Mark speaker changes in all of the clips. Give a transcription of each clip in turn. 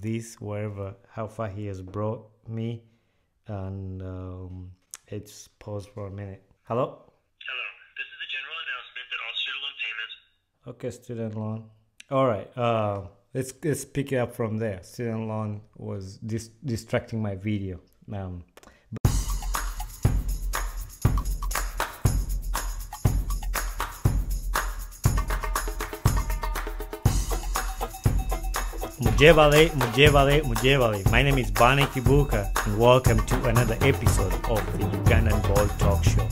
Speaker 1: this wherever how far he has brought me and um, it's paused for a minute. Hello?
Speaker 2: Hello, this is the general announcement that all student loan payments
Speaker 1: okay student loan. All right uh let's let's pick it up from there. Student loan was dis- distracting my video. Um Mujevale, Mujevale, Mujevale. My name is Bonny Kibuuka, and welcome to another episode of the Ugandan Boy Talk Show.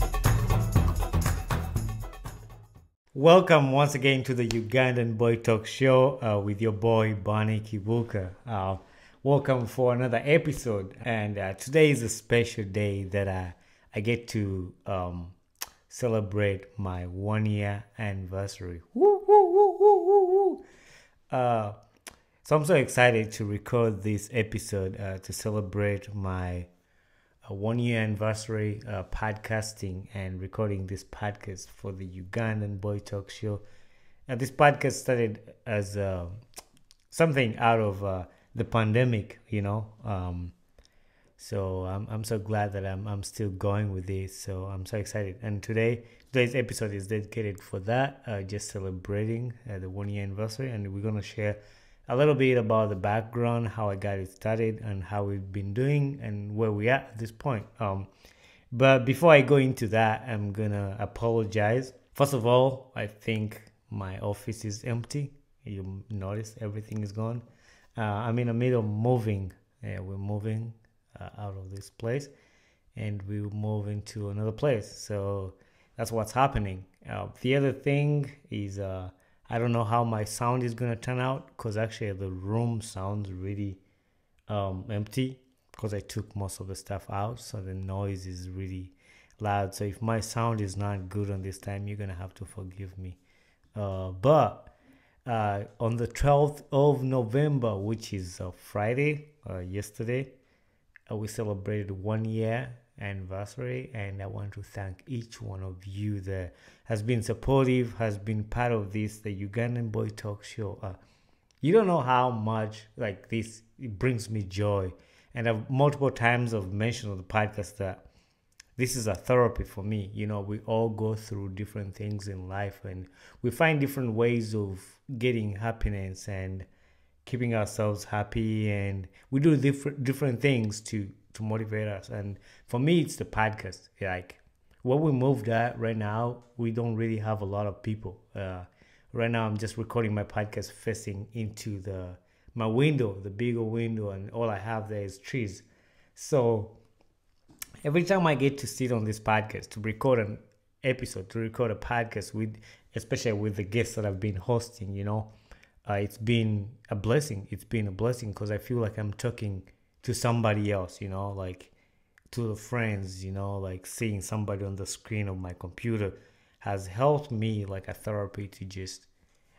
Speaker 1: Welcome once again to the Ugandan Boy Talk Show uh, with your boy Bonny Kibuuka. Uh, welcome for another episode, and uh, today is a special day that I I get to um, celebrate my one year anniversary. Woo, woo, woo, woo, woo, woo. Uh, so I'm so excited to record this episode uh, to celebrate my uh, one year anniversary uh, podcasting and recording this podcast for the Ugandan Boy Talk Show. And this podcast started as uh, something out of uh, the pandemic, you know. Um, so I'm, I'm so glad that I'm, I'm still going with this. So I'm so excited. And today, today's episode is dedicated for that, uh, just celebrating uh, the one year anniversary. And we're going to share a little bit about the background, how I got it started, and how we've been doing, and where we are at this point. Um, but before I go into that, I'm gonna apologize. First of all, I think my office is empty. You notice everything is gone. Uh, I'm in the middle of moving. Yeah, we're moving uh, out of this place, and we will move into another place. So that's what's happening. Uh, the other thing is. I don't know how my sound is gonna turn out because actually the room sounds really um, empty because I took most of the stuff out, so the noise is really loud. So if my sound is not good on this time, you're gonna have to forgive me. Uh, but uh, on the 12th of November, which is uh, Friday, yesterday, we celebrated one year anniversary and i want to thank each one of you that has been supportive has been part of this the ugandan boy talk show. Uh, you don't know how much like this it brings me joy. And i've multiple times i've mentioned on the podcast that this is a therapy for me. You know we all go through different things in life and we find different ways of getting happiness and keeping ourselves happy and we do different different things to to motivate us. And for me, it's the podcast. Like where we moved at right now, we don't really have a lot of people. Uh, right now, I'm just recording my podcast facing into the my window, the bigger window, and all I have there is trees. So every time I get to sit on this podcast to record an episode, to record a podcast with, especially with the guests that I've been hosting, you know, uh, it's been a blessing. It's been a blessing because I feel like I'm talking to somebody else, you know, like to the friends, you know, like seeing somebody on the screen of my computer has helped me like a therapy to just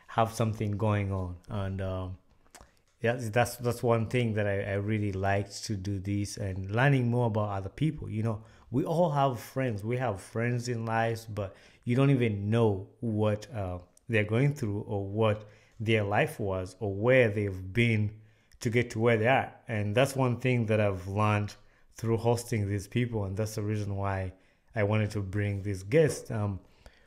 Speaker 1: have something going on. And um, yeah, that's that's one thing that I, I really liked to do this and learning more about other people. You know, we all have friends. We have friends in lives, but you don't even know what uh, they're going through or what their life was or where they've been to get to where they are. And that's one thing that I've learned through hosting these people. And that's the reason why I wanted to bring these guests. Um,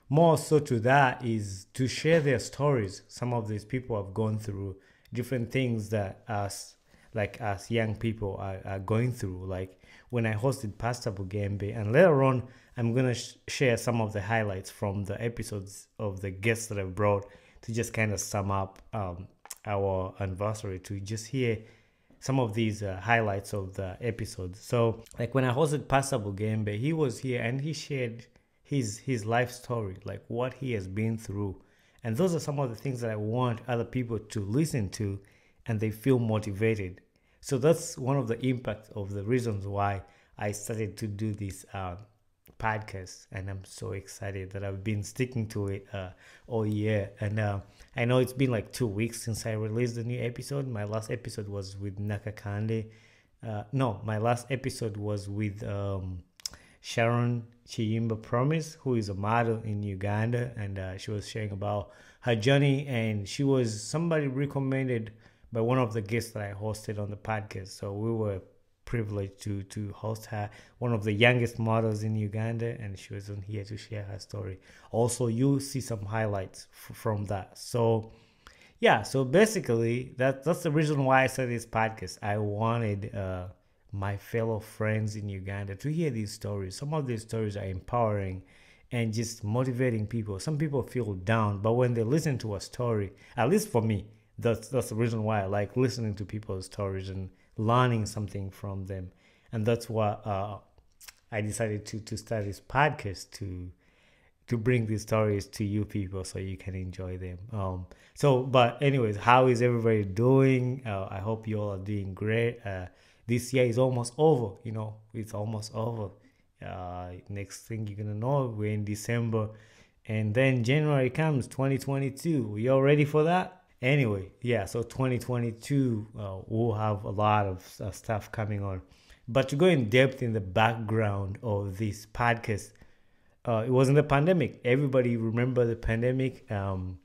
Speaker 1: more so to that is to share their stories. Some of these people have gone through different things that us, like us young people, are, are going through. Like when I hosted Pastor Bugembe, and later on, I'm gonna sh- share some of the highlights from the episodes of the guests that I've brought to just kind of sum up um, our anniversary to just hear some of these uh, highlights of the episode. So, like when I hosted Pastor Bugembe, he was here and he shared his his life story, like what he has been through. And those are some of the things that I want other people to listen to and they feel motivated. So that's one of the impacts of the reasons why I started to do this uh, podcast and i'm so excited that i've been sticking to it uh, all year. And uh, i know it's been like two weeks since i released the new episode. My last episode was with nakakande uh, no my last episode was with um, sharon chiyimba promise who is a model in uganda. And uh, she was sharing about her journey. And she was somebody recommended by one of the guests that I hosted on the podcast. So we were privileged to to host her, one of the youngest models in Uganda, and she was on here to share her story. Also, you see some highlights f- from that. So yeah, so basically that that's the reason why I started this podcast. I wanted uh, my fellow friends in Uganda to hear these stories. Some of these stories are empowering and just motivating people. Some people feel down, but when they listen to a story, at least for me, that's that's the reason why I like listening to people's stories and learning something from them, and that's why uh, I decided to to start this podcast to to bring these stories to you people so you can enjoy them. Um, so, but anyways, how is everybody doing? Uh, I hope you all are doing great. Uh, this year is almost over. You know, it's almost over. Uh, next thing you're gonna know, we're in December, and then January comes, 2022. You all ready for that? Anyway, yeah. So 2022, uh, we'll have a lot of uh, stuff coming on. But to go in depth in the background of this podcast, uh, it wasn't the pandemic. Everybody remember the pandemic. Um,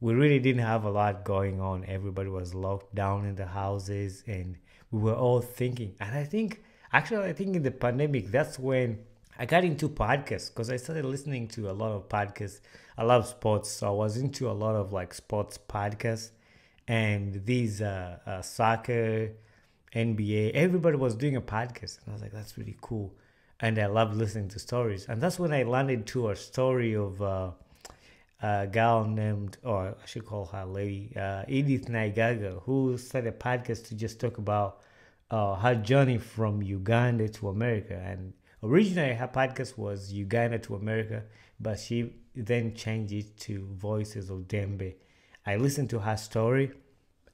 Speaker 1: we really didn't have a lot going on. Everybody was locked down in the houses, and we were all thinking. And I think Actually, I think in the pandemic, that's when I got into podcasts because I started listening to a lot of podcasts. I love sports, so I was into a lot of like sports podcasts and these uh, uh, soccer, NBA. Everybody was doing a podcast, and I was like, that's really cool. And I love listening to stories, and that's when I landed to a story of uh, a gal named, or I should call her lady, uh, Edith Naigaga, who started a podcast to just talk about uh, her journey from Uganda to America. And originally, her podcast was Uganda to America, but she then changed it to Voices of Dembe. I listened to her story,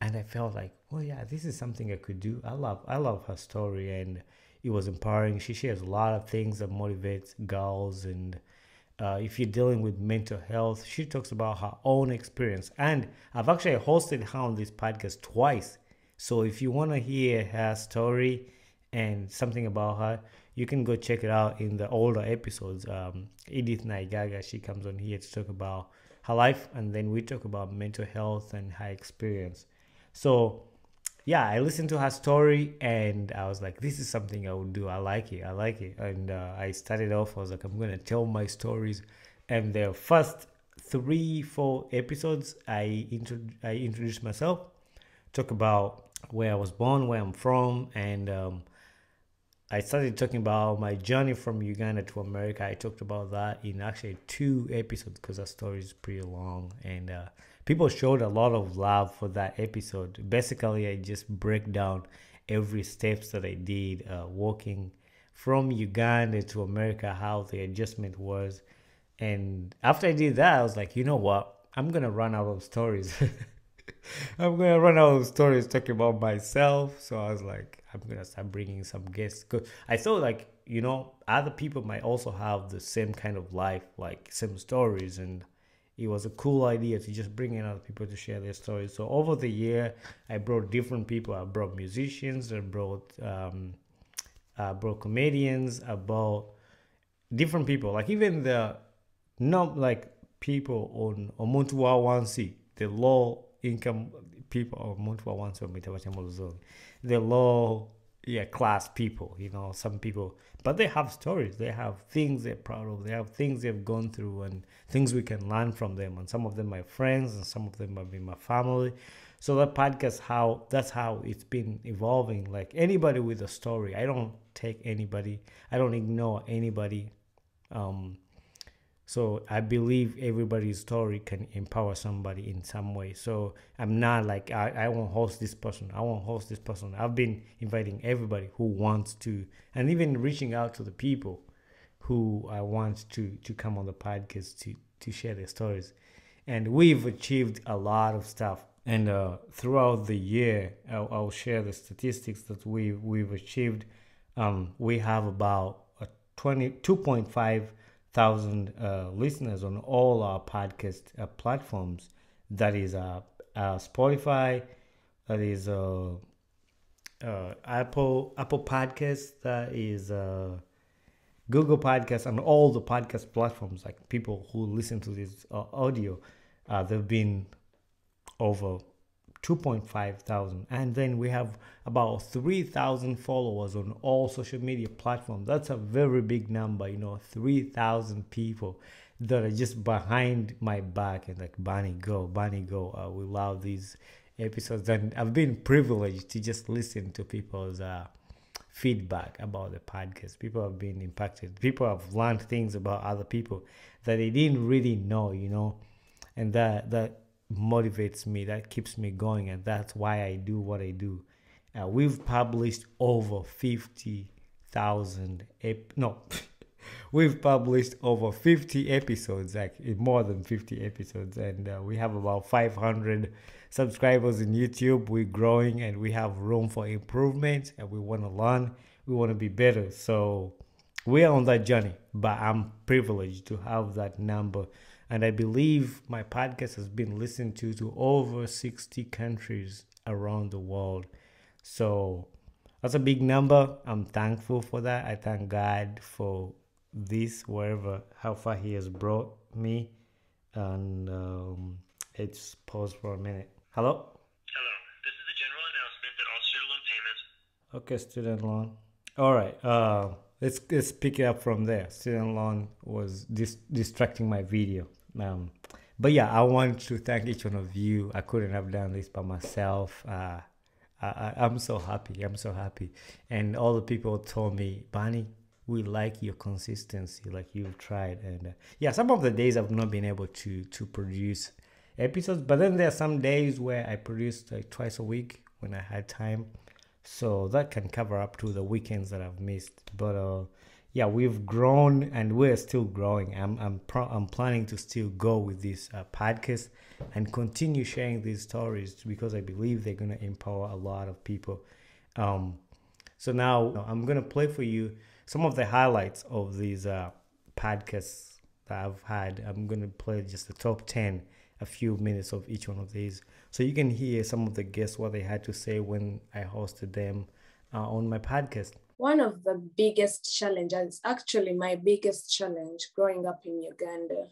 Speaker 1: and I felt like, oh yeah, this is something I could do. I love, I love her story, and it was empowering. She shares a lot of things that motivates girls, and uh, if you're dealing with mental health, she talks about her own experience. And I've actually hosted her on this podcast twice so if you want to hear her story and something about her, you can go check it out in the older episodes. Um, Edith Naigaga, she comes on here to talk about her life, and then we talk about mental health and her experience. So, yeah, I listened to her story and I was like, this is something I would do. I like it. I like it. And uh, I started off, I was like, I'm going to tell my stories. And the first three, four episodes, I, intro- I introduced myself, talk about where I was born, where I'm from, and um, I started talking about my journey from Uganda to America. I talked about that in actually two episodes because that story is pretty long, and uh, people showed a lot of love for that episode. Basically, I just break down every steps that I did uh, walking from Uganda to America, how the adjustment was, and after I did that, I was like, you know what, I'm gonna run out of stories. I'm gonna run out of stories talking about myself. So I was like, I'm gonna start bringing some guests. Cause I thought like you know other people might also have the same kind of life, like same stories, and it was a cool idea to just bring in other people to share their stories. So over the year, I brought different people. I brought musicians. I brought um, I brought comedians. I brought different people. Like even the not like people on Omuntu wa Wansi, the low income people or Omuntu wa Wansi wa the low yeah class people you know some people but they have stories they have things they're proud of they have things they've gone through and things we can learn from them and some of them my friends and some of them have been my family. So that podcast how that's how it's been evolving. Like anybody with a story i don't take anybody i don't ignore anybody um so I believe everybody's story can empower somebody in some way. So I'm not like I, I won't host this person. I won't host this person. I've been inviting everybody who wants to and even reaching out to the people who I want to to come on the podcast to to share their stories. And we've achieved a lot of stuff. And uh, throughout the year, I'll, I'll, share the statistics that we've we've achieved. Um, we have about a 20, 2.5 thousand uh, listeners on all our podcast uh, platforms. That is uh, uh Spotify, that is uh, uh, Apple Apple Podcasts, that is Google Podcasts, and all the podcast platforms. Like people who listen to this audio, there've been over 2.5 thousand. And then we have about 3000 followers on all social media platforms. That's a very big number you know 3000 people that are just behind my back and like Bonny go Bonny go. Uh, we love these episodes. And I've been privileged to just listen to people's uh, feedback about the podcast. People have been impacted. People have learned things about other people that they didn't really know you know? And that that motivates me that keeps me going and that's why i do what i do. Uh, we've published over 50000 ep- no we've published over 50 episodes like more than 50 episodes and uh, we have about 500 subscribers in youtube. We're growing and we have room for improvement and we want to learn. We want to be better. So we are on that journey but i'm privileged to have that number and I believe my podcast has been listened to to over 60 countries around the world. So that's a big number. I'm thankful for that. I thank God for this, wherever, how far He has brought me. And um, it's paused for a minute. Hello?
Speaker 2: Hello. This is a general announcement that all student loan payments.
Speaker 1: Okay, student loan. All right. Uh, let's let's pick it up from there. Student loan was dis- distracting my video. Um, but yeah, I want to thank each one of you. I couldn't have done this by myself. Uh, I, I'm so happy. I'm so happy. And all the people told me, Bonny, we like your consistency, like you've tried. And uh, yeah, some of the days I've not been able to to produce episodes, but then there are some days where I produced like twice a week when I had time. So that can cover up to the weekends that I've missed. But uh, yeah, we've grown and we're still growing. I'm I'm I'm planning to still go with this uh, podcast and continue sharing these stories because I believe they're gonna empower a lot of people. Um, so now I'm gonna play for you some of the highlights of these uh, podcasts that I've had. I'm gonna play just the top ten, a few minutes of each one of these, so you can hear some of the guests what they had to say when I hosted them uh, on my podcast
Speaker 3: one of the biggest challenges, actually my biggest challenge growing up in Uganda.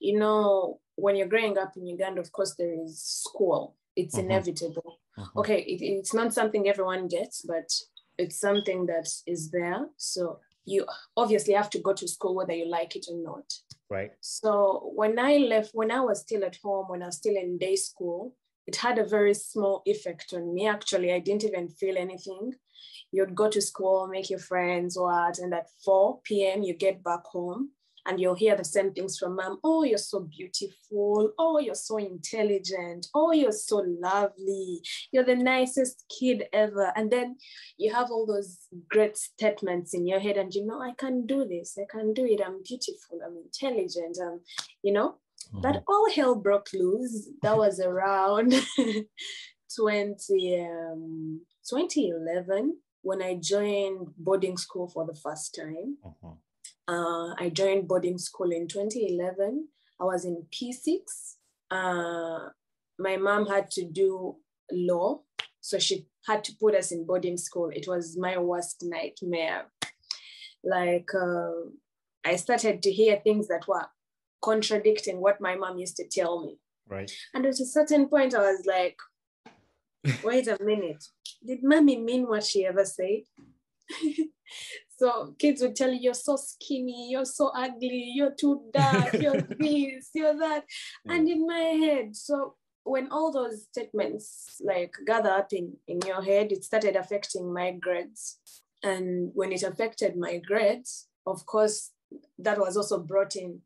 Speaker 3: You know, when you're growing up in Uganda, of course, there is school. It's uh-huh. inevitable. Uh-huh. Okay, it, it's not something everyone gets, but it's something that is there. So you obviously have to go to school whether you like it or not.
Speaker 1: Right.
Speaker 3: So when I left, when I was still at home, when I was still in day school, it had a very small effect on me. Actually, I didn't even feel anything you'd go to school, make your friends, what, and at 4 p.m. you get back home and you'll hear the same things from mom. Oh, you're so beautiful. Oh, you're so intelligent. Oh, you're so lovely. You're the nicest kid ever. And then you have all those great statements in your head, and you know, I can do this. I can do it. I'm beautiful. I'm intelligent. Um, you know, mm-hmm. but all hell broke loose. That was around 20, um, 2011 when I joined boarding school for the first time. Uh-huh. Uh, I joined boarding school in 2011. I was in P6. Uh, my mom had to do law, so she had to put us in boarding school. It was my worst nightmare. Like, uh, I started to hear things that were contradicting what my mom used to tell me.
Speaker 1: Right.
Speaker 3: And at a certain point, I was like, wait a minute, did mommy mean what she ever said? so kids would tell you, you're so skinny, you're so ugly, you're too dark, you're this, you're that. And in my head, so when all those statements like gather up in, in your head, it started affecting my grades. And when it affected my grades, of course, that was also brought in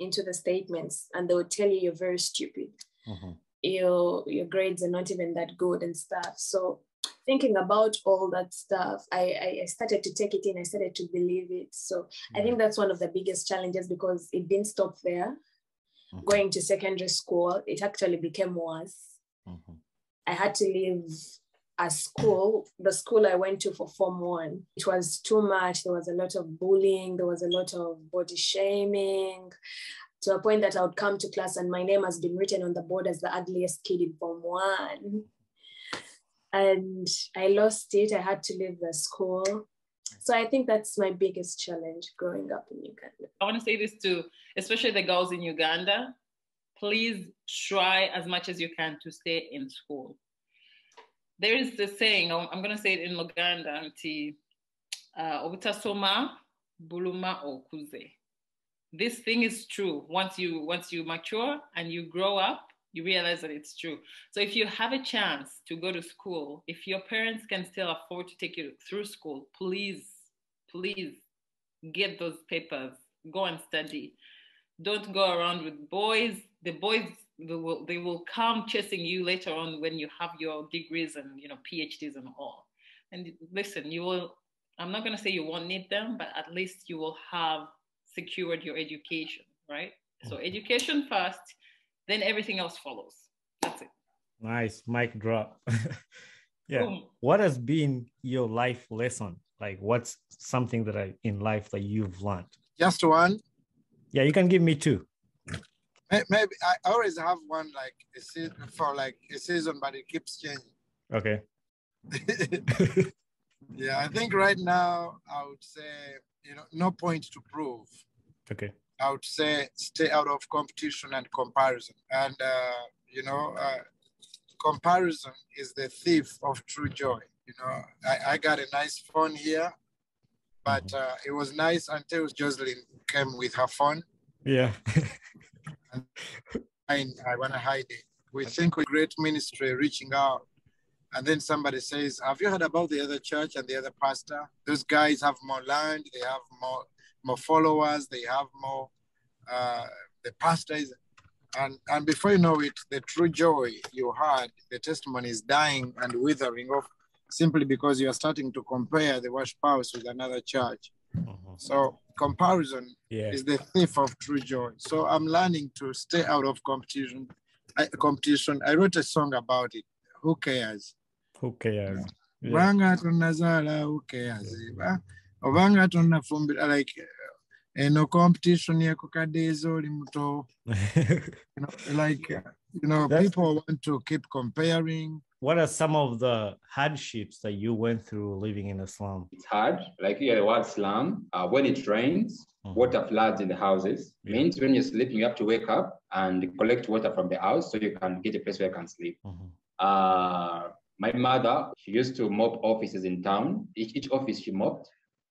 Speaker 3: into the statements, and they would tell you you're very stupid. Uh-huh your your grades are not even that good and stuff. So thinking about all that stuff I, I started to take it in i started to believe it. So i think that's one of the biggest challenges because it didn't stop there. Mm-hmm. going to secondary school it actually became worse. Mm-hmm. i had to leave a school the school i went to for form one. It was too much. There was a lot of bullying. There was a lot of body shaming to a point that I would come to class and my name has been written on the board as the ugliest kid in Form 1. And I lost it. I had to leave the school. So I think that's my biggest challenge growing up in Uganda.
Speaker 4: I want to say this to especially the girls in Uganda. Please try as much as you can to stay in school. there is the saying, I'm, going to say it in Luganda, nti uh, obutasoma buluma okuze. This thing is true. Once you once you mature and you grow up, you realize that it's true. So if you have a chance to go to school, if your parents can still afford to take you through school, please, please get those papers. Go and study. Don't go around with boys. The boys they will they will come chasing you later on when you have your degrees and you know PhDs and all. And listen, you will. I'm not going to say you won't need them, but at least you will have secured your education, right? So education first, then everything else follows. That's it.
Speaker 1: Nice mic drop. yeah.
Speaker 4: Boom.
Speaker 1: What has been your life lesson? Like, what's something that I in life that you've learned?
Speaker 5: Just one.
Speaker 1: Yeah, you can give me two.
Speaker 5: Maybe I always have one like a season for like a season, but it keeps changing.
Speaker 1: Okay.
Speaker 5: yeah, I think right now I would say you know no point to prove.
Speaker 1: okay.
Speaker 5: I would say stay out of competition and comparison. And, uh, you know, uh, comparison is the thief of true joy. You know, I, I got a nice phone here, but uh, it was nice until Jocelyn came with her phone.
Speaker 1: Yeah.
Speaker 5: and I, I want to hide it. We think we're great ministry reaching out. And then somebody says, Have you heard about the other church and the other pastor? Those guys have more land, they have more more followers, they have more uh, the pastor is and and before you know it, the true joy you had, the testimony is dying and withering off simply because you are starting to compare the worship house with another church.
Speaker 1: Mhm.
Speaker 5: So comparison
Speaker 1: Yeah.
Speaker 5: is the thief of true joy. So I'm learning to stay out of competition. I, competition. I wrote a song about it. Who cares?
Speaker 1: Who cares? Yeah.
Speaker 5: Obanga tunazaala, who cares? Ba- Obanga tunafumbira like eh, eno competition yeko kadezi oli muto. You know, like uh, you know,
Speaker 1: That's-
Speaker 5: people want to keep comparing.
Speaker 1: what are some of the hardships that you went through living in a slum?
Speaker 6: It's hard. Like you hear the word slum. Uh, when it rains,
Speaker 1: Mhm.
Speaker 6: water floods in the houses.
Speaker 1: Yeah.
Speaker 6: Means when you're sleeping, you have to wake up and collect water from the house so you can get a place where you can sleep.
Speaker 1: Mhm.
Speaker 6: Uh, my mother, she used to mop offices in town. Each, each office she mopped,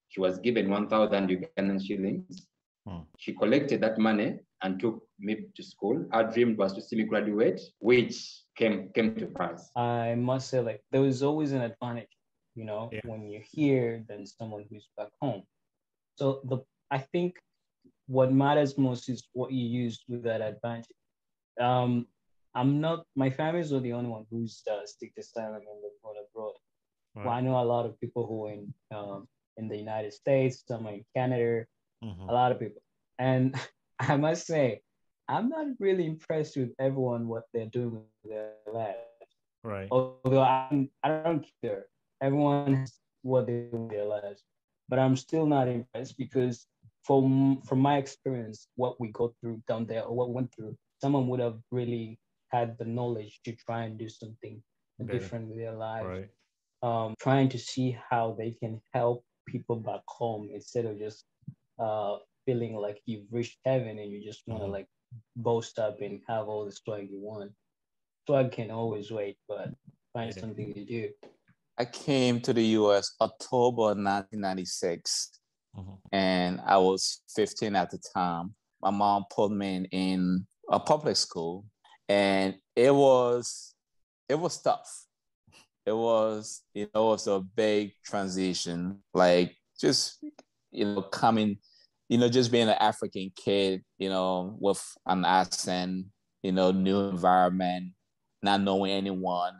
Speaker 6: she was given 1,000 Ugandan shillings.
Speaker 1: Hmm.
Speaker 6: She collected that money and took me to school. Her dream was to see me graduate, which came came to pass.
Speaker 7: I must say, like, there is always an advantage, you know,
Speaker 1: Yeah.
Speaker 7: when you're here than someone who's back home. So the I think what matters most is what you use with that advantage. Um, I'm not. My family's not the only one who's uh, stick to silent and they're going abroad. Well, I know a lot of people who are in um, in the United States, some are in Canada,
Speaker 1: Mhm.
Speaker 7: a lot of people. And I must say, I'm not really impressed with everyone what they're doing with their lives.
Speaker 1: Right.
Speaker 7: Although I'm, I don't care. Everyone has what they do with their lives. But I'm still not impressed because from from my experience, what we go through down there or what we went through, someone would have really had the knowledge to try and do something
Speaker 1: Better.
Speaker 7: different with their lives
Speaker 1: Right.
Speaker 7: um, trying to see how they can help people back home instead of just uh, feeling like you've reached heaven and you just want to
Speaker 1: Mhm.
Speaker 7: like boast up and have all the swag you want. Swag can always wait, but find
Speaker 1: Yeah.
Speaker 7: something to do.
Speaker 8: I came to the US October 1996
Speaker 1: Mhm.
Speaker 8: and I was 15 at the time. My mom put me in, in a public school and it was it was tough. It was you know it was a big transition like just you know coming you know just being an African kid, you know, with an accent, you know, new environment, not knowing anyone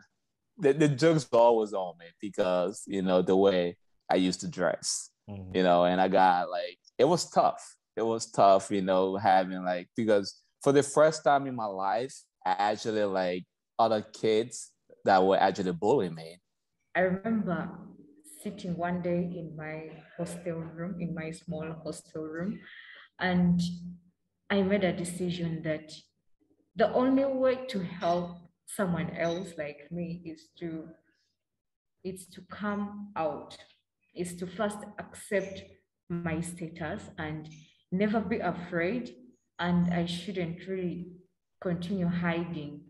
Speaker 8: the, the jokes were always on me because you know the way I used to dress,
Speaker 1: Mhm.
Speaker 8: you know, and I got like it was tough. It was tough, you know, having like because for the first time in my life, actually like other kids that were actually bullying me.
Speaker 9: I remember sitting one day in my hostel room, in my small hostel room, and I made a decision that the only way to help someone else like me is to it's to come out, is to first accept my status and never be afraid. And I shouldn't really continue hiding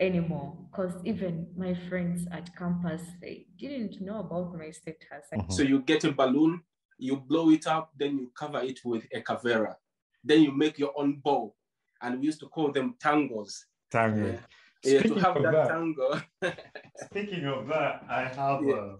Speaker 9: anymore because even my friends at campus they didn't know about my status.
Speaker 1: Mhm.
Speaker 10: So you get a balloon, you blow it up, then you cover it with a cavera. Then you make your own bow. And we used to call them tangos.
Speaker 1: Tango.
Speaker 10: Yeah. Yeah, to
Speaker 1: Speaking
Speaker 10: have
Speaker 1: of
Speaker 10: that,
Speaker 1: that-
Speaker 10: tango.
Speaker 1: Speaking of that, I have
Speaker 10: Yeah.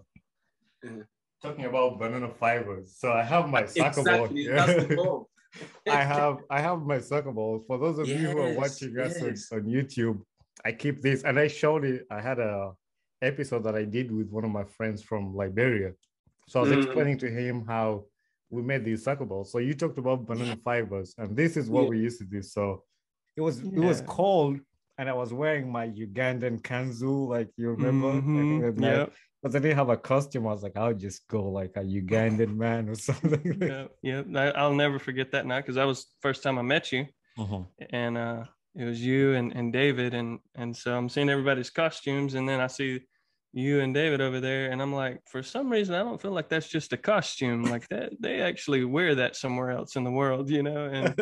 Speaker 1: uh, talking about banana fibers. So I have my soccer ball.
Speaker 10: exactly,
Speaker 1: here.
Speaker 10: that's the goal.
Speaker 1: I have I have my soccer ball. For those of you who are
Speaker 10: Yes,
Speaker 1: watching us on- on, YouTube, I keep this and I showed it. I had a episode that I did with one of my friends from Liberia. So I was
Speaker 10: Mm.
Speaker 1: explaining to him how we made these soccer balls. So you talked about banana fibers, and this is what
Speaker 10: Yeah.
Speaker 1: we used to do. So it was it was
Speaker 11: Yeah.
Speaker 1: And I was wearing my Ugandan kanzu, like you remember.
Speaker 11: Mhm,
Speaker 1: it was nice. I didn't have a costume. I was like, I'll just go like a Ugandan man or something.
Speaker 11: yeah, yep. I, I'll never forget that night because that was the first time I met you,
Speaker 1: Mhm.
Speaker 11: and uh, it was you and, and David, and and so I'm seeing everybody's costumes, and then I see you and David over there, and I'm like, for some reason, I don't feel like that's just a costume. Like that, they actually wear that somewhere else in the world, you know, and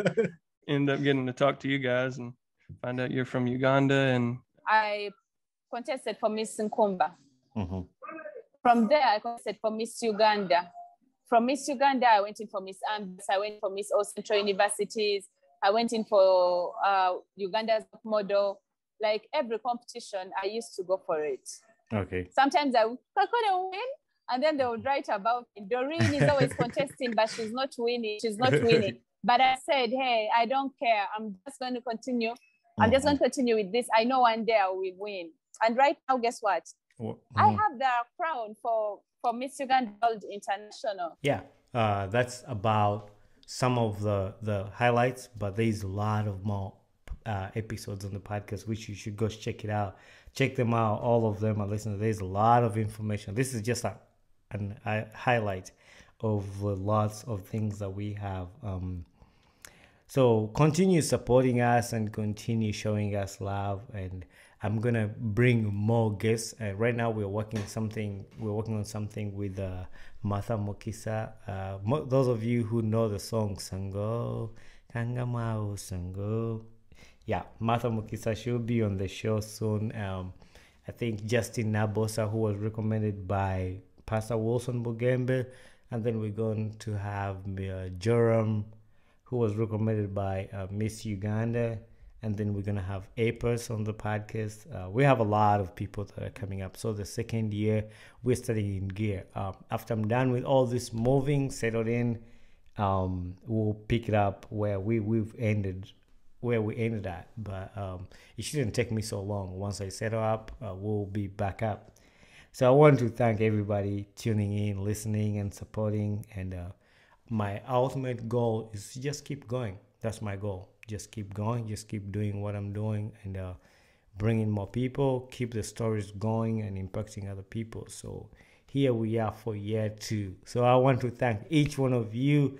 Speaker 11: end up getting to talk to you guys and find out you're from Uganda, and
Speaker 12: I contested for Miss Nkumba.
Speaker 1: Mhm.
Speaker 12: From there, I contested for Miss Uganda. From Miss Uganda, I went in for Miss Ambas. I went for Miss All Central Universities. I went in for uh, Uganda's model. Like every competition, I used to go for it.
Speaker 1: Okay.
Speaker 12: Sometimes I, I couldn't win, and then they would write about me. Doreen is always contesting, but she's not winning. She's not winning. But I said, hey, I don't care. I'm just going to continue. I'm just going to continue with this. I know one day I will win. And right now, guess what?
Speaker 1: Wha-
Speaker 12: I have the crown for for Miss Uganda World International.
Speaker 1: Yeah, uh, that's about some of the the highlights, but there's a lot of more uh, episodes on the podcast, which you should go check it out. Check them out, all of them. And listen, there's a lot of information. This is just a an a highlight of lots of things that we have. Um, so continue supporting us and continue showing us love. And I'm gonna bring more guests. Uh, right now, we're working something. We're working on something with uh, Martha Mokisa. Uh, mo- those of you who know the song Sango, Kangamao Sango. Yeah, Martha Mokisa she'll be on the show soon. Um, I think Justin Nabosa, who was recommended by Pastor Wilson Bugembe, and then we're going to have uh, Joram who was recommended by uh, Miss Uganda. And then we're going to have Apers on the podcast. Uh, we have a lot of people that are coming up. So the second year, we're studying in gear. Uh, after I'm done with all this moving, settled in, um, we'll pick it up where we, we've ended, where we ended at. But um, it shouldn't take me so long. Once I settle up, uh, we'll be back up. So I want to thank everybody tuning in, listening, and supporting. And uh, my ultimate goal is just keep going. That's my goal. Just keep going. Just keep doing what I'm doing, and uh, bringing more people. Keep the stories going and impacting other people. So here we are for year two. So I want to thank each one of you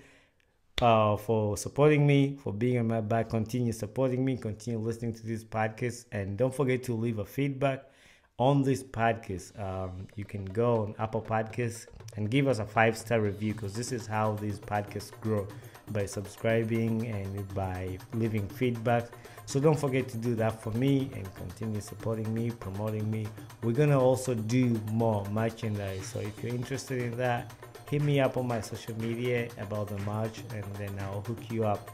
Speaker 1: uh, for supporting me, for being on my back. Continue supporting me. Continue listening to this podcast, and don't forget to leave a feedback on this podcast. Um, you can go on Apple Podcasts and give us a five star review because this is how these podcasts grow by subscribing and by leaving feedback. So don't forget to do that for me and continue supporting me, promoting me. We're gonna also do more merchandise. So if you're interested in that, hit me up on my social media about the merch and then I'll hook you up.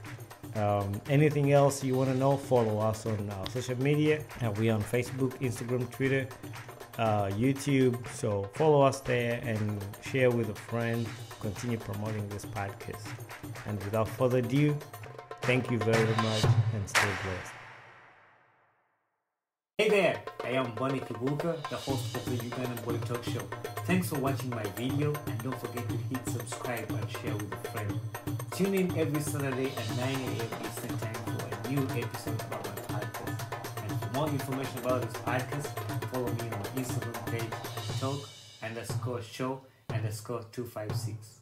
Speaker 1: Um, anything else you want to know, follow us on our social media. Uh, we on Facebook, Instagram, Twitter, uh, YouTube. So follow us there and share with a friend. Continue promoting this podcast. And without further ado, thank you very much and stay blessed. Hey there, I am Bonny Kibuuka, the host of the Ugandan Boy Talk Show. Thanks for watching my video and don't forget to hit subscribe and share with a friend. Tune in every Saturday at 9 a.m. Eastern Time for a new episode of my podcast. And for more information about this podcast, follow me on my Instagram page, talk underscore show underscore 256.